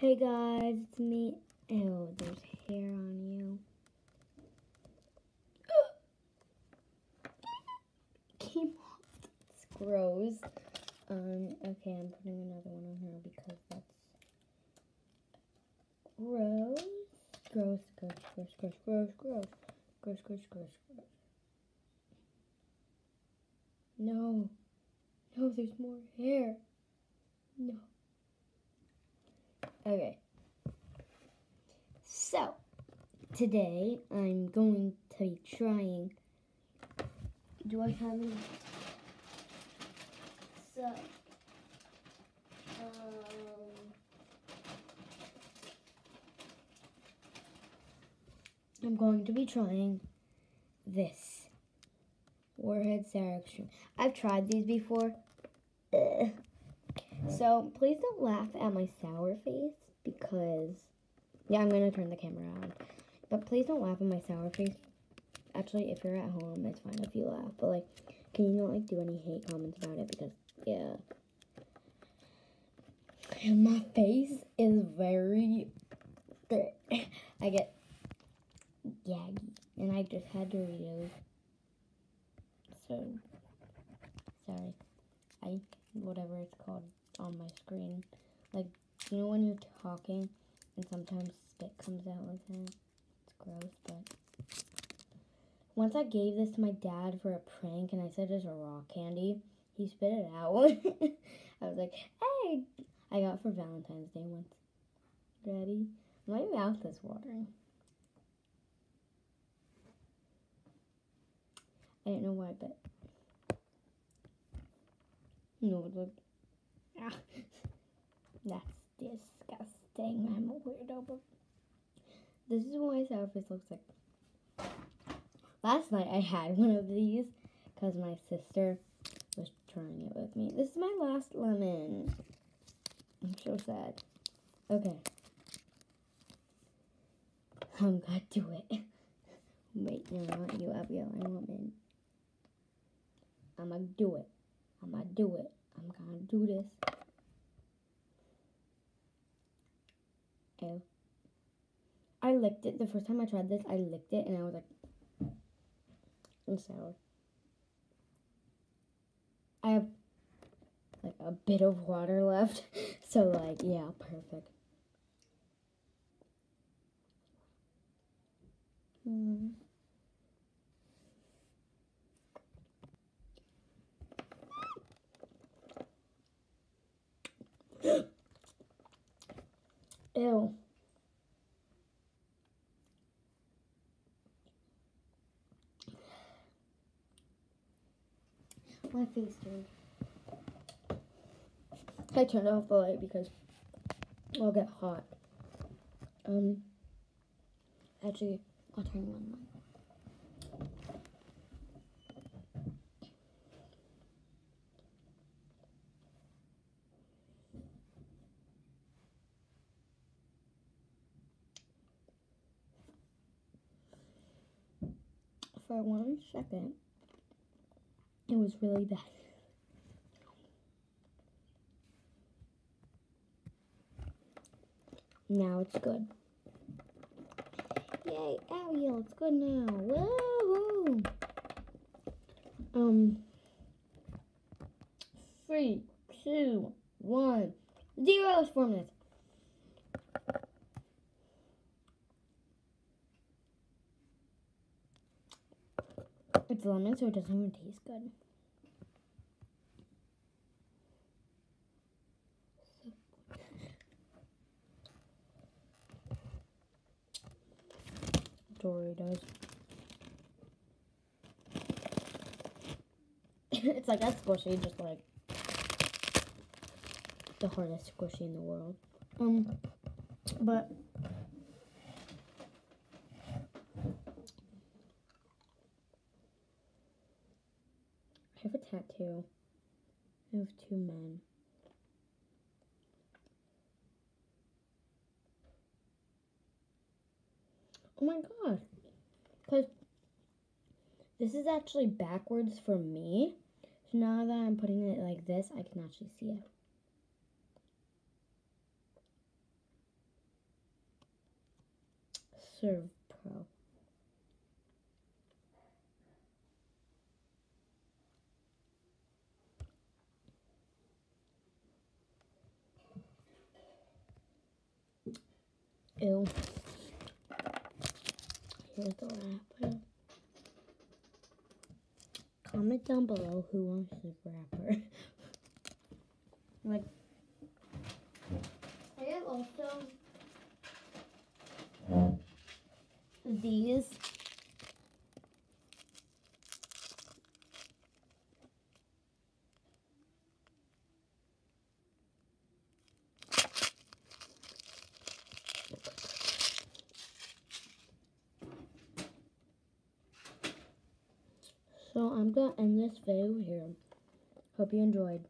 Hey guys, it's me. Ew, there's hair on you. Came off. It's gross. Um, okay, I'm putting another one on her because that's gross. Gross, gross, gross, gross, gross, gross. Gross, gross, gross, gross. No. No, there's more hair. No. Okay. So, today I'm going to be trying. Do I have any? So, um, I'm going to be trying this Warhead Sour Extreme. I've tried these before. Ugh. So please don't laugh at my sour face because, yeah, I'm going to turn the camera on. But please don't laugh at my sour face. Actually, if you're at home, it's fine if you laugh. But like, can you not like do any hate comments about it? Because, yeah. And my face is very, I get gaggy. And I just had Doritos. So, sorry. I, whatever it's called on my screen. Like, you know when you're talking and sometimes spit comes out like that? It's gross, but... Once I gave this to my dad for a prank and I said it's a raw candy, he spit it out. I was like, hey! I got for Valentine's Day once. Ready? My mouth is watering. I don't know why, but... No, look. Ah. That's disgusting. I'm a weirdo, but this is what my sour face looks like. Last night I had one of these because my sister was trying it with me. This is my last lemon. I'm so sad. Okay. I'm gonna do it. Wait, no, not you, Abigail. I want mint. I'm gonna do it. I'm gonna do it. I'm gonna do this. I licked it. The first time I tried this, I licked it and I was like, it's sour. I have like a bit of water left. So like, yeah, perfect. Hmm. Ew. My face turned. I turned off the light because I'll get hot. Um, actually, I'll turn one light. For one second, it was really bad. Now it's good. Yay, Ariel, it's good now. Woo! Um, three, two, one, zero is four minutes. It's lemon, so it doesn't even taste good. Doritos. it's like that squishy, just like the hardest squishy in the world. Um, but tattoo of two men. Oh my god. Because this is actually backwards for me. So now that I'm putting it like this, I can actually see it. Serve Pro. Ew. Here's the wrapper. Comment down below who wants the wrapper. like, I have also these. So I'm gonna end this video here. Hope you enjoyed.